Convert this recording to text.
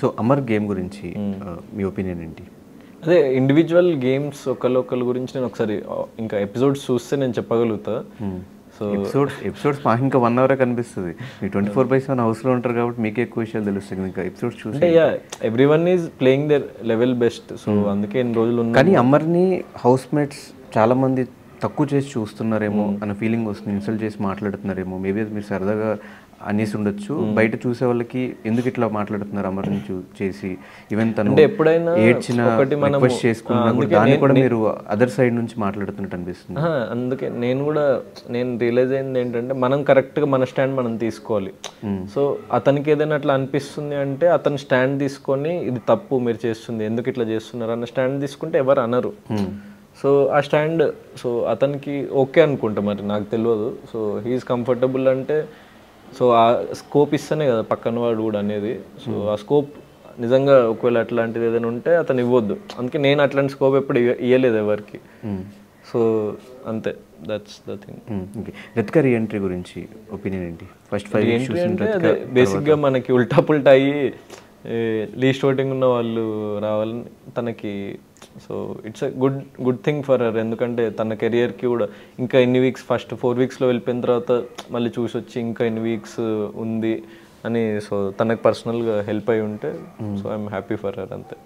So Amar game గురించి మీ opinion ఏంటి? అదే ఇండివిజువల్ గేమ్స్ ఒకళ్ళు ఒకళ్ళ గురించి నేను ఒకసారి ఇంకా ఎపిసోడ్స్ చూస్తే నేను చెప్పగలుగుతా. సో ఎపిసోడ్స్ ఎపిసోడ్స్ మాకు ఇంకా వన్ అవరే కనిపిస్తుంది. మీ ట్వంటీ ఫోర్ బై సెవెన్ హౌస్లో ఉంటారు కాబట్టి మీకే ఎక్కువ విషయాలు తెలుస్తాయి. ఇంకా ఎపిసోడ్స్ చూసి అంటే yeah everyone is playing their level best so అందుకే ఎన్ని రోజులు ఉన్నా కానీ అమర్ని హౌస్ మేట్స్ చాలా మంది తక్కువ చేసి చూస్తున్నారేమో అన్న ఫీలింగ్ వస్తుంది. ఇన్సల్ట్ చేసి మాట్లాడుతున్నారేమో. మేబీ అది మీరు సరదాగా అనేసి ఉండొచ్చు. బయట చూసే వాళ్ళకి ఎందుకు ఇట్లా మాట్లాడుతున్నారు అమర్ని చూ చేసి? ఈవెన్ తను ఎప్పుడైనా ఏడ్చిన రిక్వెస్ట్ చేసుకున్నా దాన్ని నేను- కూడా మీరు అదర్ సైడ్ నుంచి మాట్లాడుతున్నట్టు అనిపిస్తుంది. అందుకే నేను కూడా నేను రియలైజ్ అయింది ఏంటంటే మనం కరెక్ట్గా మన స్టాండ్ మనం తీసుకోవాలి. సో అతనికి ఏదైనా అట్లా అనిపిస్తుంది అంటే అతను స్టాండ్ తీసుకొని ఇది తప్పు మీరు చేస్తుంది ఎందుకు ఇట్లా చేస్తున్నారు అన్న స్టాండ్ తీసుకుంటే ఎవరు అనరు. సో ఆ స్టాండ్ సో అతనికి ఓకే అనుకుంటా మరి నాకు తెలియదు. సో హీఈస్ కంఫర్టబుల్ అంటే సో ఆ స్కోప్ ఇస్తేనే కదా పక్కన వాడు కూడా అనేది. సో ఆ స్కోప్ నిజంగా ఒకవేళ అట్లాంటిది ఏదైనా ఉంటే అతను ఇవ్వద్దు. అందుకే నేను అట్లాంటి స్కోప్ ఎప్పుడు ఇవ్వ- ఇవ్వలేదు ఎవరికి. సో అంతే. That's the thing okay Rathika reentry గురించి ఒపీనియన్ ఏంటి? ఫస్ట్ ఫైవ్ ఏంటి అంటే అదే బేసిక్గా మనకి ఉల్టా పుల్టా అయ్యి లీస్ట్ ఓటింగ్ ఉన్న వాళ్ళు రావాలని తనకి so it's a good good thing for her ఎందుకంటే తన కెరియర్కి కూడా ఇంకా ఎన్ని వీక్స్ ఫస్ట్ ఫోర్ వీక్స్లో వెళ్ళిపోయిన తర్వాత మళ్ళీ చూసి వచ్చి ఇంకా ఎన్ని వీక్స్ ఉంది అని సో తనకు పర్సనల్గా హెల్ప్ అయి ఉంటే so I'm happy for her అంతే.